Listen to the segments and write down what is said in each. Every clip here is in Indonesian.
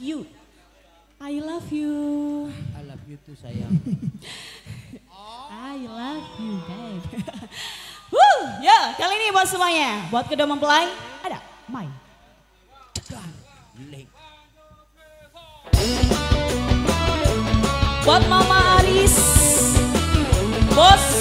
you. I love you. I love you too sayang. I love you babe. Woo, ya yeah, kali ini buat semuanya, buat kedua mempelai ada main. Buat Mama Aris, bos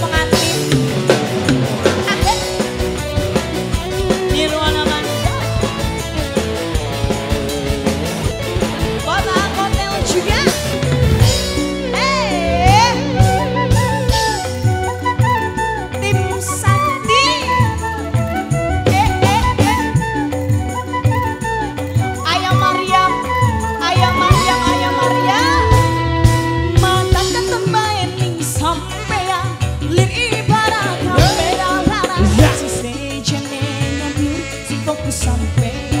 mga the sun.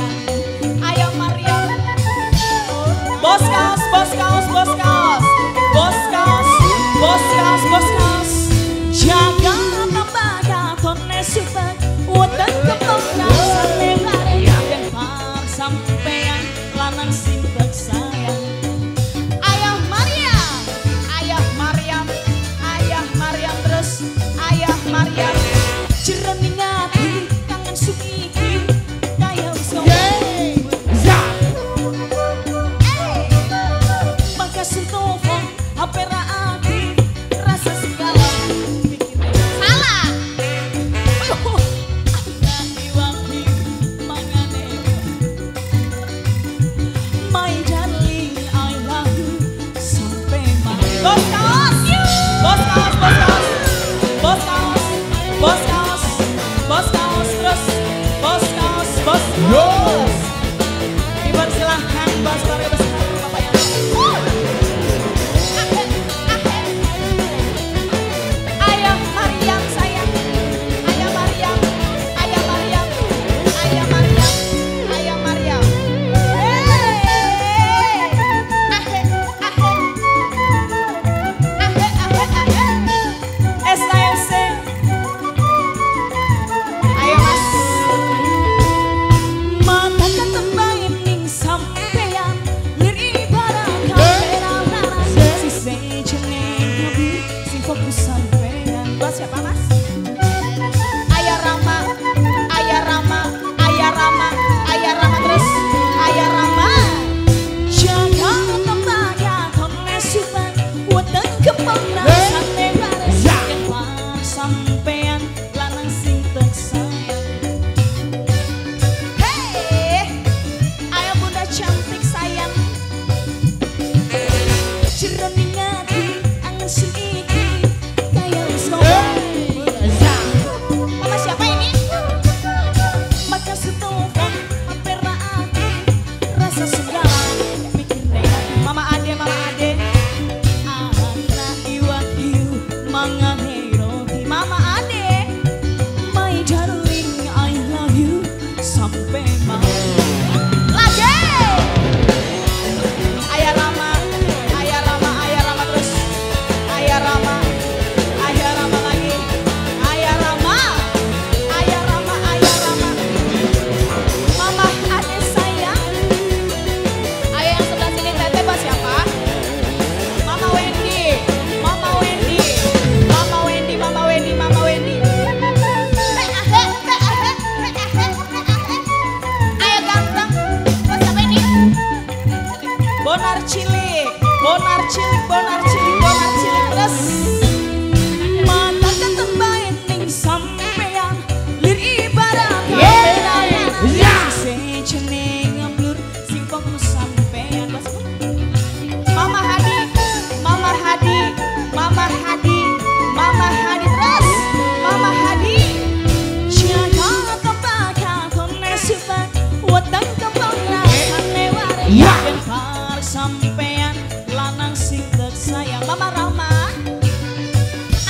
Weteng kembang rasane wae. Yen parek sampean lanang sing sayang Mama Rama.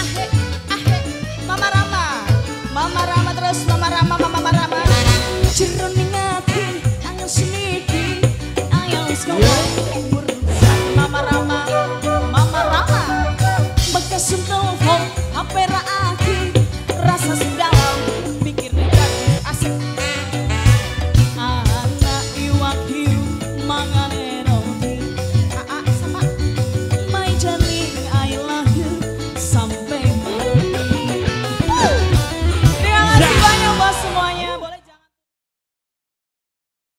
Ahe, ahe, Mama Rama, Mama Rama terus, Mama Rama, Mama Rama. Jeroning